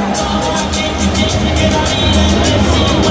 Get out of here,